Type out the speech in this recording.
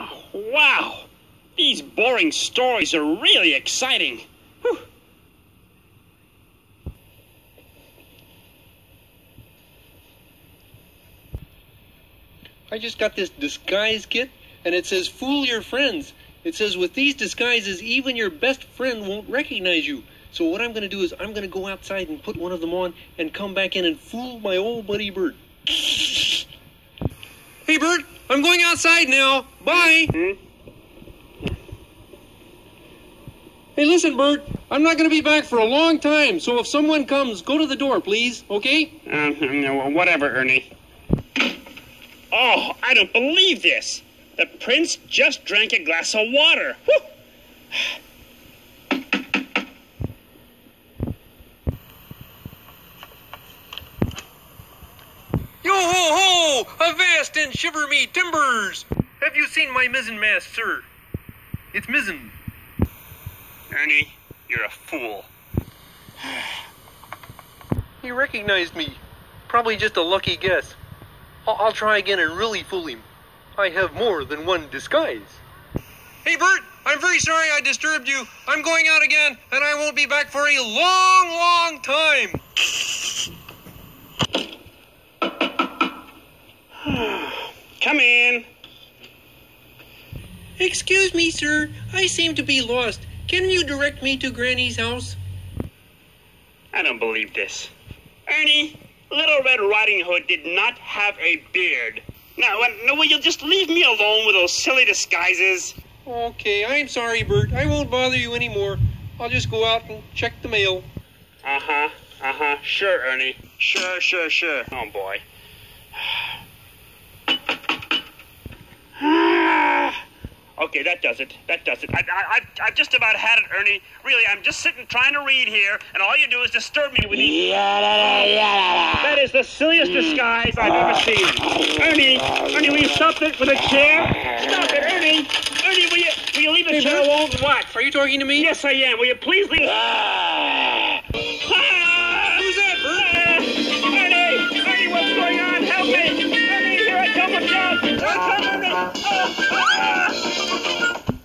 Oh, wow. These boring stories are really exciting. Whew. I just got this disguise kit, and it says fool your friends. It says with these disguises, even your best friend won't recognize you. So what I'm going to do is I'm going to go outside and put one of them on and come back in and fool my old buddy Bert. Hey Bert, I'm going outside now. Bye. Hey, listen, Bert. I'm not going to be back for a long time, so if someone comes, go to the door, please. Okay? Um, whatever, Ernie. Oh, I don't believe this. The prince just drank a glass of water. Whew. Ho! Avast and shiver me timbers! Have you seen my mizzen mast, sir? It's mizzen. Ernie, you're a fool. He recognized me. Probably just a lucky guess. I'll, I'll try again and really fool him. I have more than one disguise. Hey, Bert, I'm very sorry I disturbed you. I'm going out again, and I won't be back for a long, long time. Come in. Excuse me, sir. I seem to be lost. Can you direct me to Granny's house? I don't believe this. Ernie, Little Red Riding Hood did not have a beard. Now, no, will you just leave me alone with those silly disguises? Okay, I'm sorry, Bert. I won't bother you anymore. I'll just go out and check the mail. Uh huh. Uh huh. Sure, Ernie. Sure, sure, sure. Oh boy. Okay, that does it. That does it. I, I, I've, I've just about had it, Ernie. Really, I'm just sitting trying to read here, and all you do is disturb me with these. That is the silliest disguise I've ever seen. Ernie, Ernie, will you stop it with a chair? Stop it, Ernie. Ernie, will you, will you leave the Hey, chair alone? What? Are you talking to me? Yes, I am. Will you please leave? Oh, come on, man. Oh, ah!